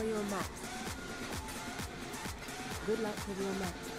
are your maps? Good luck with your maps.